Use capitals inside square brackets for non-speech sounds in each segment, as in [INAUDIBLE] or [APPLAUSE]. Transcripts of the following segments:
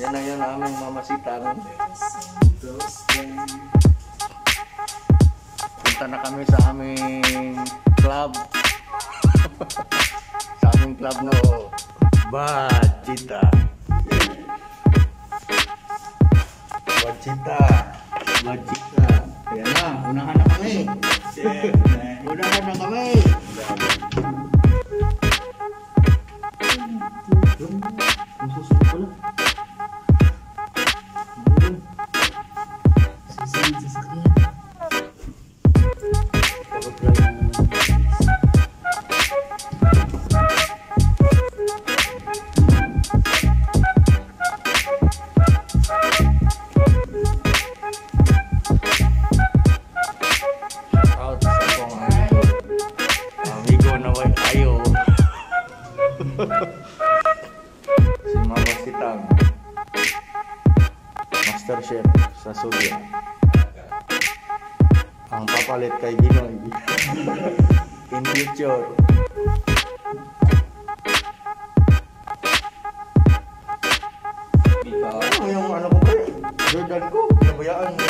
Yan na yan aming mamasitang. Punta na kami sa aming club. [LAUGHS] sa aming club no Bachita. Bachita. Bachita. Ayan na, unahan na kami. Unahan na kami. Jordan ko. Nabayaan mo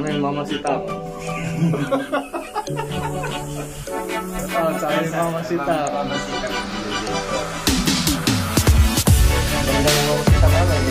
Amin, mama si Tap. Oh, sa amin, mama si Tap. Ganda ng mama si Tap. Ano,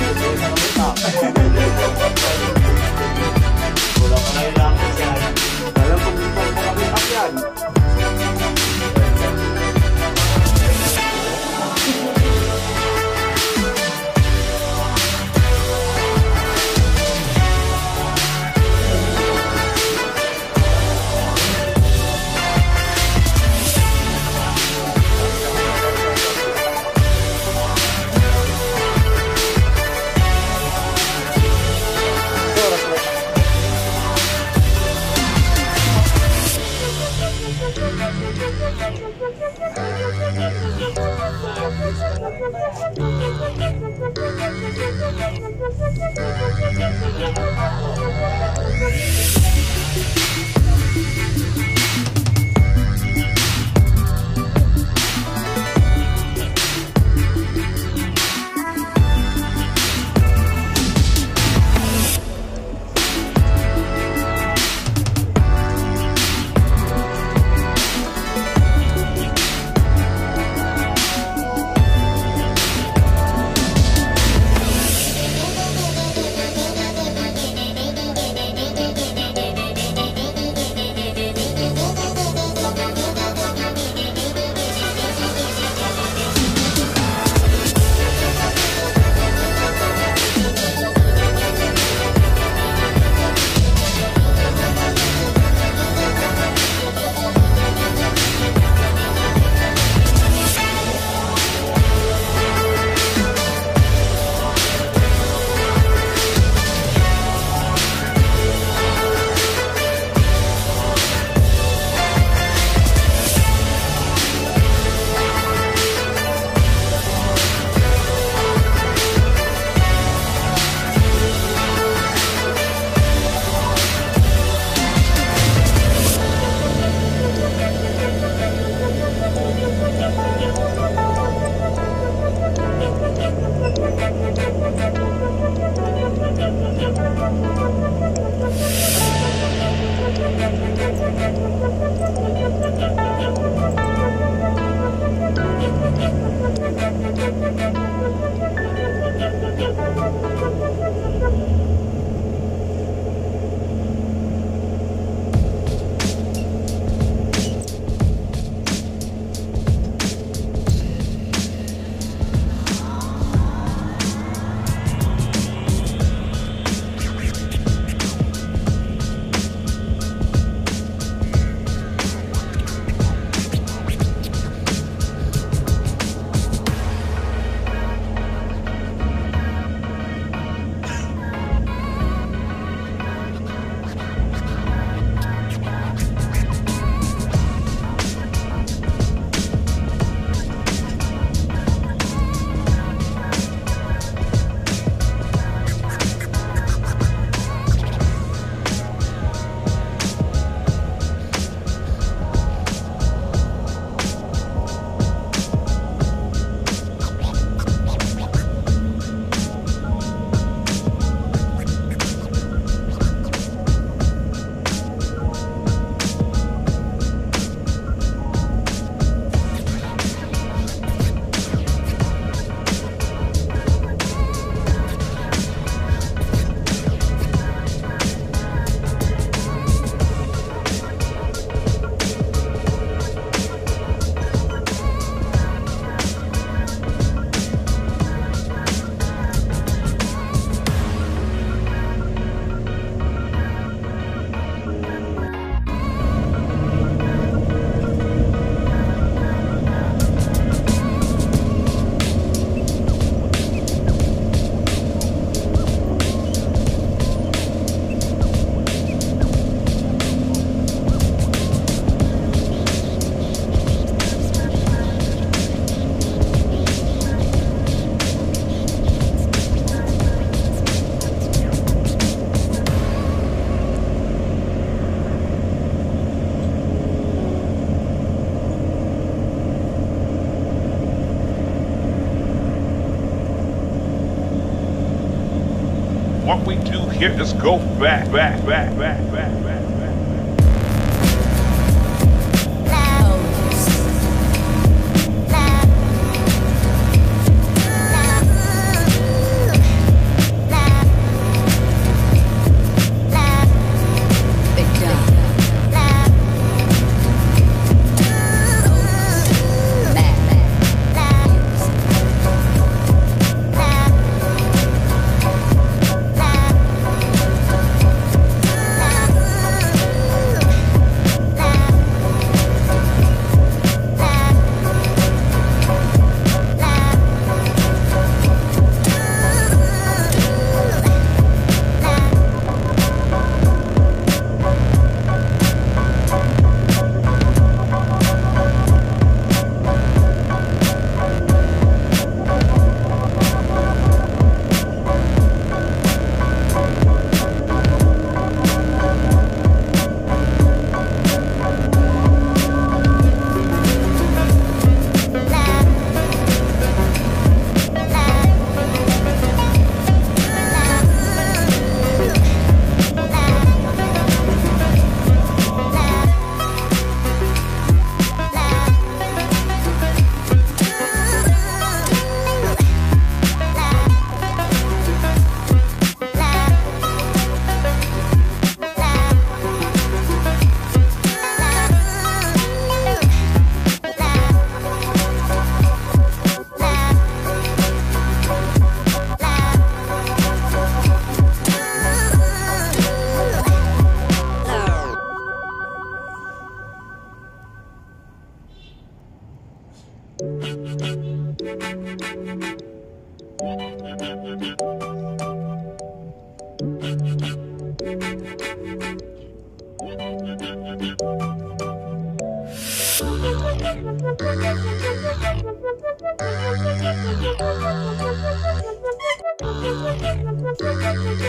get, let's go back, back, back, back.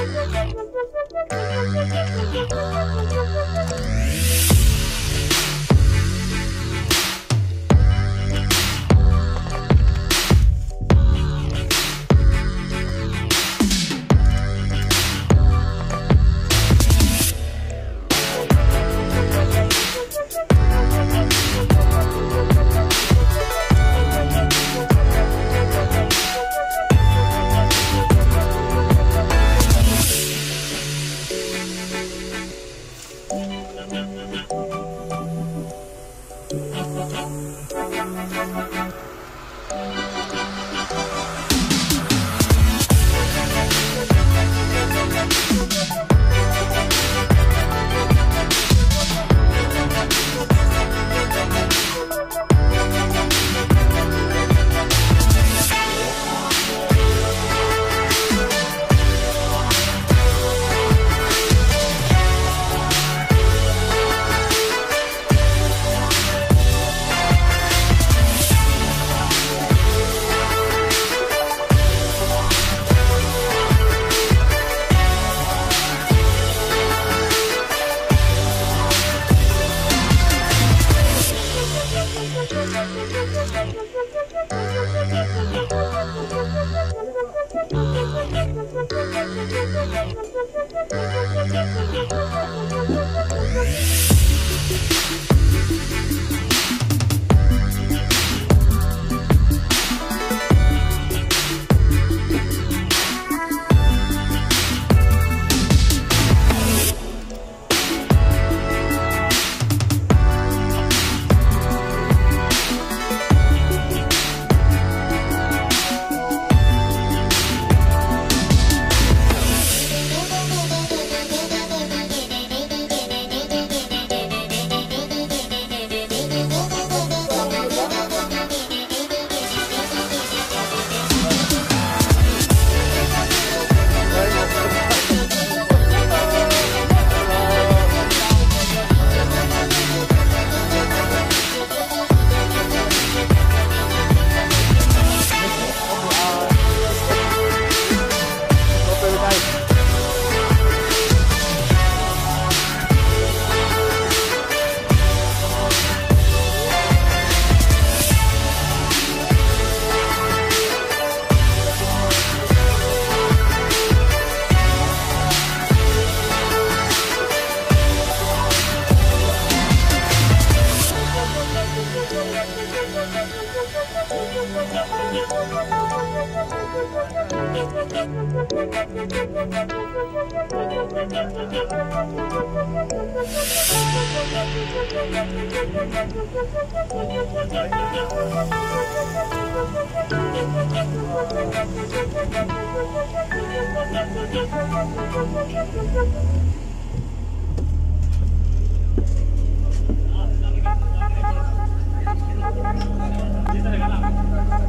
Thank you.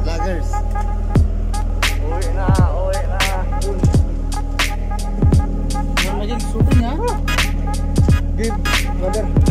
Vloggers. Uwi na, uwi na. Wala dyan, shooting ha? Game, brother.